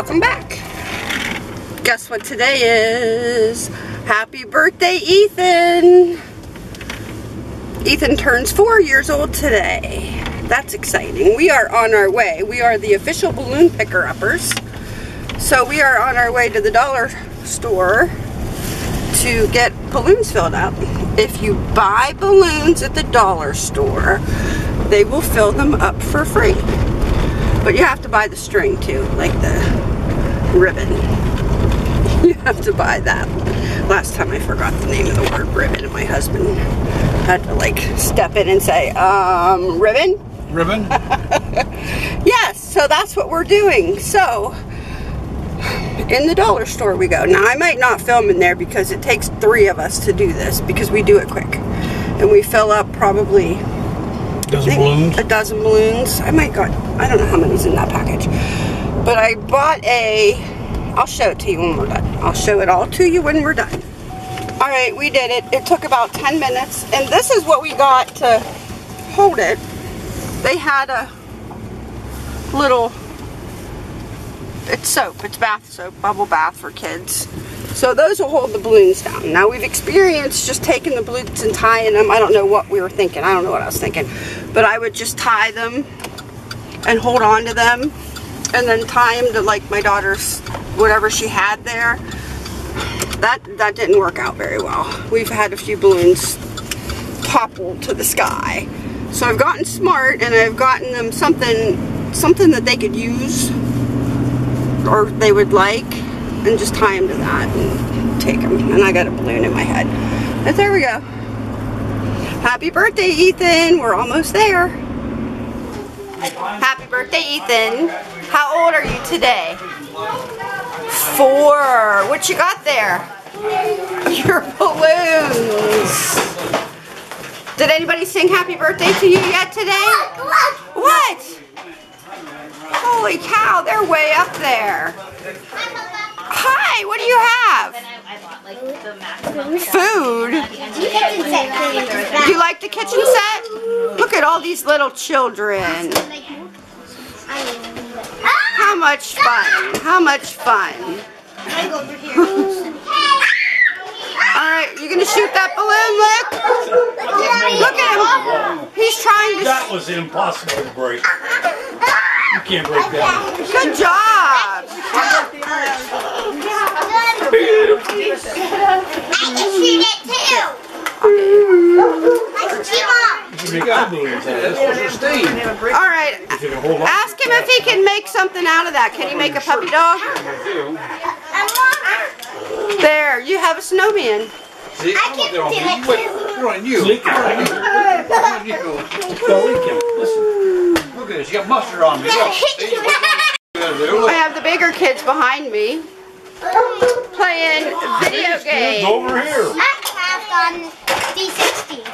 welcome back. Guess what today is? Happy birthday, Ethan! Ethan turns four years old today. That's exciting. We are on our way. We are the official balloon picker-uppers. So we are on our way to the dollar store to get balloons filled up. If you buy balloons at the dollar store, they will fill them up for free. But you have to buy the string too, like the ribbon. You have to buy that. Last time I forgot the name of the word ribbon and my husband had to like step in and say, um, ribbon? Ribbon? yes, so that's what we're doing. So, in the dollar store we go. Now I might not film in there because it takes three of us to do this because we do it quick. And we fill up probably Dozen balloons? a dozen balloons. I might got, I don't know how many's in that package. But I bought a, I'll show it to you when we're done. I'll show it all to you when we're done. All right, we did it. It took about 10 minutes. And this is what we got to hold it. They had a little, it's soap, it's bath soap, bubble bath for kids. So those will hold the balloons down. Now we've experienced just taking the balloons and tying them. I don't know what we were thinking. I don't know what I was thinking. But I would just tie them and hold on to them and then to like my daughter's whatever she had there. That that didn't work out very well. We've had a few balloons topple to the sky. So I've gotten smart and I've gotten them something something that they could use or they would like and just tie them to that and take them. And I got a balloon in my head. But there we go. Happy birthday, Ethan. We're almost there. Happy birthday, Ethan. How old are you today? Four. What you got there? Your balloons. Did anybody sing happy birthday to you yet today? What? Holy cow, they're way up there. Hi, what do you have? Food? Do you like the kitchen set? Look at all these little children. How much fun? How much fun? Alright, you're gonna shoot that balloon, look? Look at him. He's trying to That was impossible to break. You can't break that. Good job. I can shoot it too. Like Chima. You All right. If you can hold. Ask him if he can make something out of that. Can he make a puppy dog? There, you have a snowman. See, I can do it too. We're on you. We're on you. We're on you. Listen. Look at this. You got mustard on me. I have the bigger kids behind me playing video games. over here. Minecraft on D60.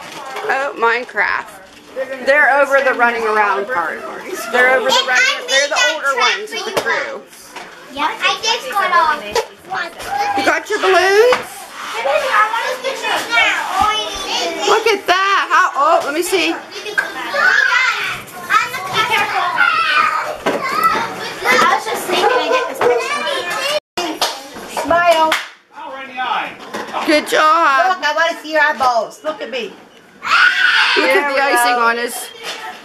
Oh, Minecraft. They're over the running around part. They're over the running. They're the older ones of the crew. Yep, I did go off. You got your balloons? Look at that. How? Oh, let me see. I was just thinking to get this picture. Smile. Oh, right in the eye. Good job. Look, I want to see your eyeballs. Look at me. Look at the icing on his.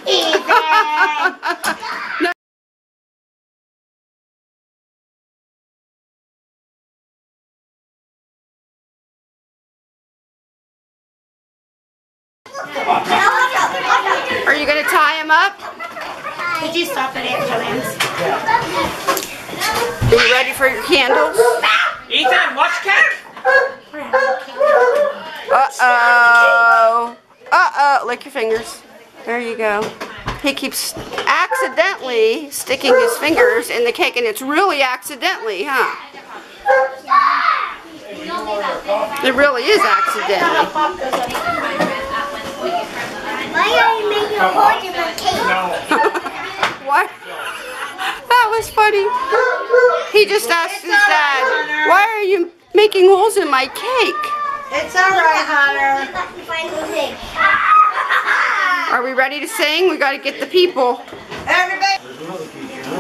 Ethan. Are you gonna tie him up? Did you stop at Angelina's? Are you ready for your candles? Ethan, watch cat. Uh-oh. Uh-oh. Lick your fingers. There you go. He keeps accidentally sticking his fingers in the cake, and it's really accidentally, huh? It really is accidentally. Why are you making a hole in my cake? What? That was funny. He just asked his dad, why are you making holes in my cake? It's all right, Hunter. Let me find the pig. Are we ready to sing? We got to get the people. Everybody.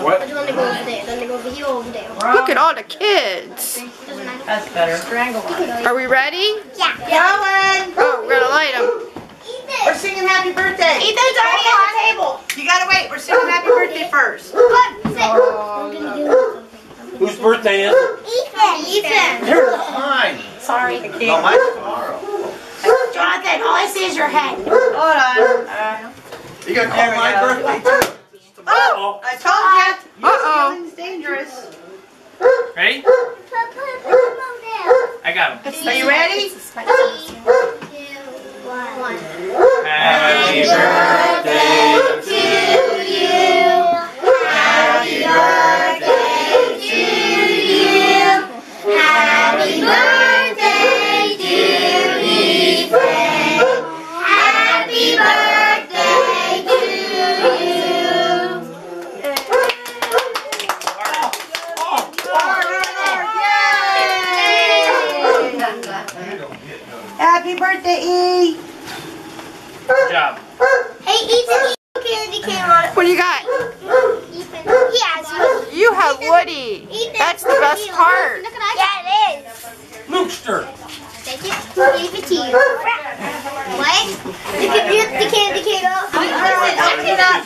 What? But then they go over there. Then they go over here, over there. Look at all the kids. Doesn't matter. That's better. Are we ready? Yeah. Go Going. Oh, we're gonna light them. We're singing happy birthday. Ethan's already at the table. You gotta wait. We're singing happy birthday first. Look, sit. I'm gonna do something. Whose birthday is it? Ethan. Ethan. Yours, mine. Sorry. No, mine's tomorrow. Jonathan, all I see is your head. Hold on. Uh, You gonna call we my go. birthday too? oh, I told you. Uh-oh. Feeling's dangerous. Ready? Put, put, put them over there. I got him. Are you ready?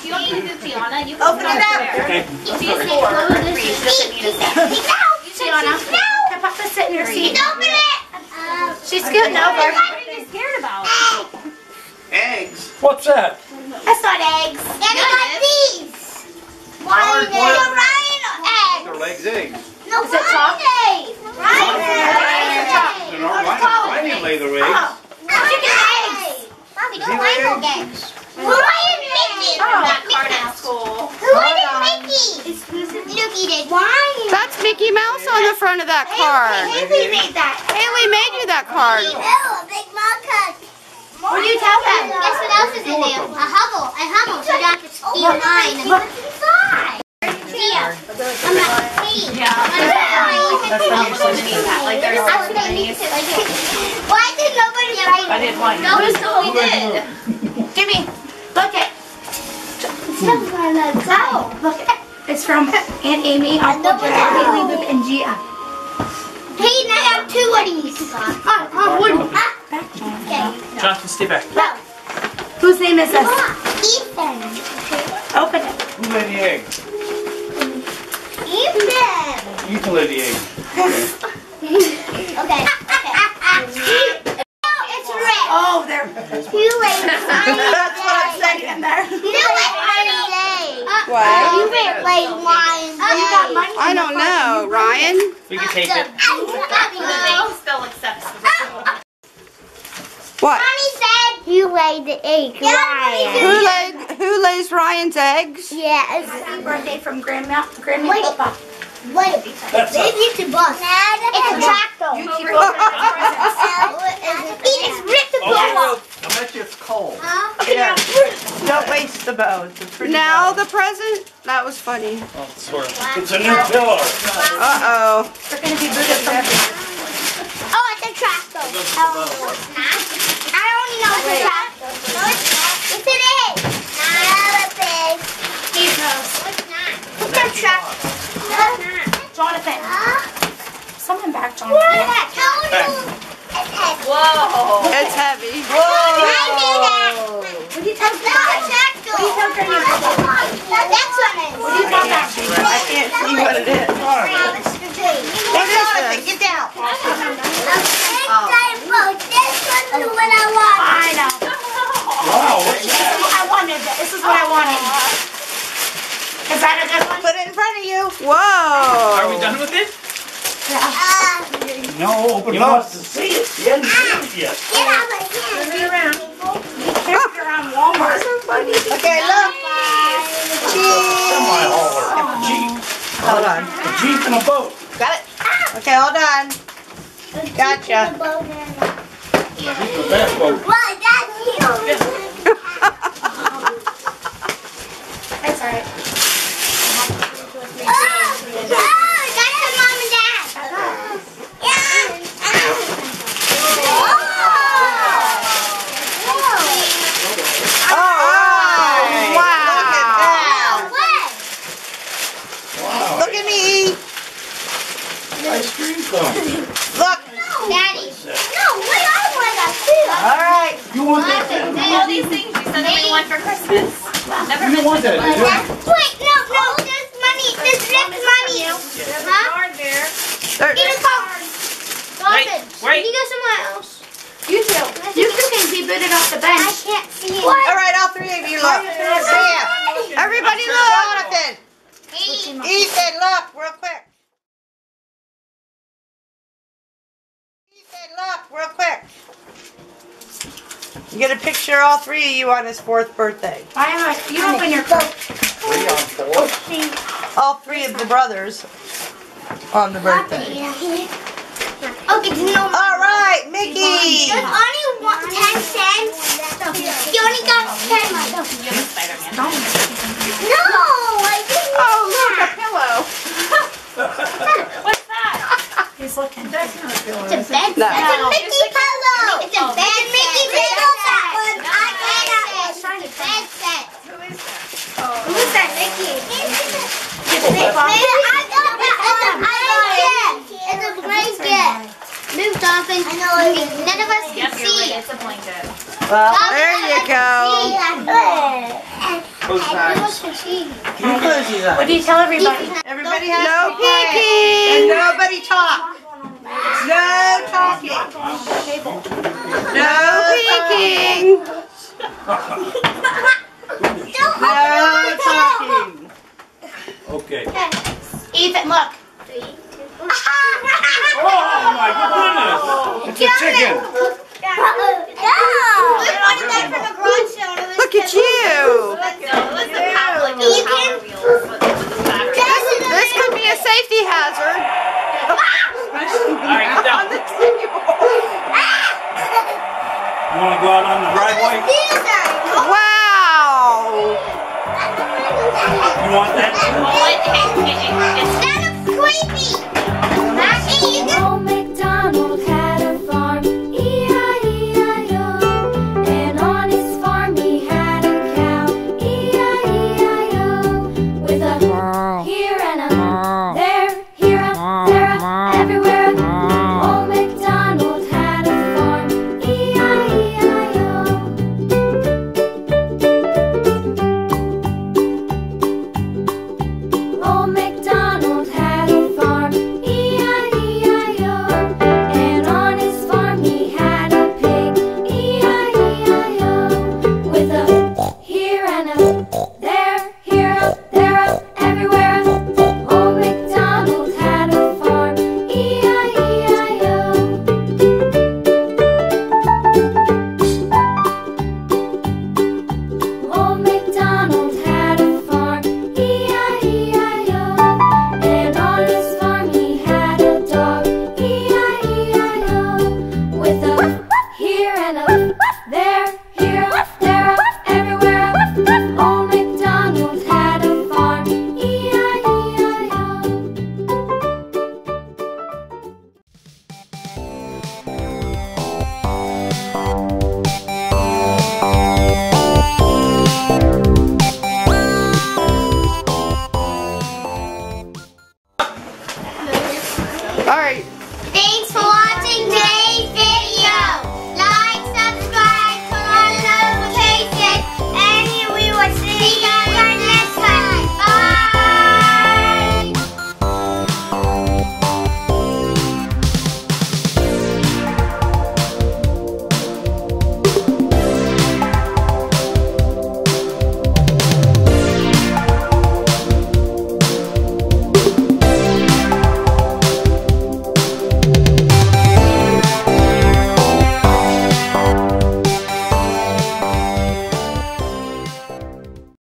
You don't need to do Tiana. You Open it up. Okay. Tiana. No. Can Papa sit in your seat? Open it. She's scooting over. What are you scared about? Eggs. What's that? That's not eggs. And I got these. Why are Hard boiled. Ryan Their eggs? legs eggs. No, Ryan eggs. Ryan eggs. They're not Ryan. Ryan lay their eggs. Chicken eggs. Mommy, don't like no eggs. Ryan Mickey. Mickey Mouse. school. Who is Mickey? It's Snooki did. Why? That's Mickey Mouse on the front of that car. Haley made that. Haley made you that card. Ew, a big mug cut. What do you tell them? Guess what else is in there? A hubble. A hubble, so you have to steal mine. What's inside? I'm not Katie. Yeah. That's what usually means that, like, there's so many. Why did nobody write I didn't want you. No, to. we did. Give me. Look it. Go. Look. It's from Aunt Amy, Uncle Jack, Haley, Luke, and Gia. Peyton, I have two of these. Oh, oh, Woody. Ah, Okay. Jonathan, stay back. Go. Whose name is this? Ethan. Open it. Who laid the eggs? Ethan. You can lay the eggs. Okay. Okay. It's red. Oh, they're. You wait. That's what I'm saying there. You wait Lion's Day. What? You wait like Lion's Day. You got money. I don't know, Ryan. We can take it. still accepts the ah, ah. What? Mommy said you laid the egg, Who laid, who lays Ryan's eggs? Yes. Happy birthday from Grandma, Grandma Wait. and Papa. Wait. That's a, Maybe it's a bus. It's a tractor. You keep opening the presents. He just ripped the oh, bus. I bet you it's cold. Yeah. Don't waste the bow. It's a pretty Now bow. the present? That was funny. Oh, sort of. It's a new pillow. Uh-oh. They're gonna be booted from Oh, it's a tractor. Oh, no, it's not. I only know it's a tractor. No, it's not. Yes, it is. Not a big. He's No, it's not. It's a tractor. No, it's not. Jonathan. Huh? Someone back, What Jonathan. is that? Tell you. It's heavy. Whoa. It's heavy. I knew that. What you tell It's not a tractor. What do you? That's what it is. What do you tell them? I can't see what it is. What is Jonathan, this? get down. This was what I wanted. I know. Wow, what's This is what I wanted. This is what I wanted. Is that a good one? Put it in front of you. Whoa. Are we done with it? Uh, No, open it up. to see it. You haven't seen it yet. get out of here. Turn it around. You're on Walmart. Okay, look. Semi hauler. Jeep. Hold on. A Jeep and a boat. Got it? Okay, hold on. Gotcha. That boat. Well, that's you. That's all right. Oh, oh, that's your mom and dad. Yeah. Oh, wow. Look at that. What? Want that, did you? Wait, no, no, there's money. There's Rick's money. Huh? Card there. There- Get a card. Wait, Garbage. wait. Can you go somewhere else? You too. You two can be booted off the bench. I can't see it. All right, all three of you look. Sam, Everybody look. Jonathan, Hey. Ethan, look, real quick. Ethan, look, real quick. You get a picture of all three of you on his fourth birthday. I am a, you open your card. Three on four. All three of the brothers on the birthday. Okay, no. All right, Mickey. There's only one, 10 cents. You only got 10. No, I didn't. Oh, look, a pillow. What's that? He's looking. It's a bed No. It's a Mickey pillow. It's a bed Mickey pillow that one. I got that one. It's a bed set. Who's that, Mickey? It's a big one. I got that one. I got it. It's a blanket. Move, Dolphin. I know. None of us can Yep, you're see. right. It's a blanket. Well, There you go. Close None of eyes. us can see. you close your What do you tell everybody? Everybody has No to be quiet. And peeking. nobody talk. No talking. No peeking. No talking. Okay. Ethan, look. Oh my goodness! It's a chicken. Look at you. This could be a safety hazard. Alright, get down. You wanna go out on the driveway? Wow. You want that? That looks creepy. Hey, you can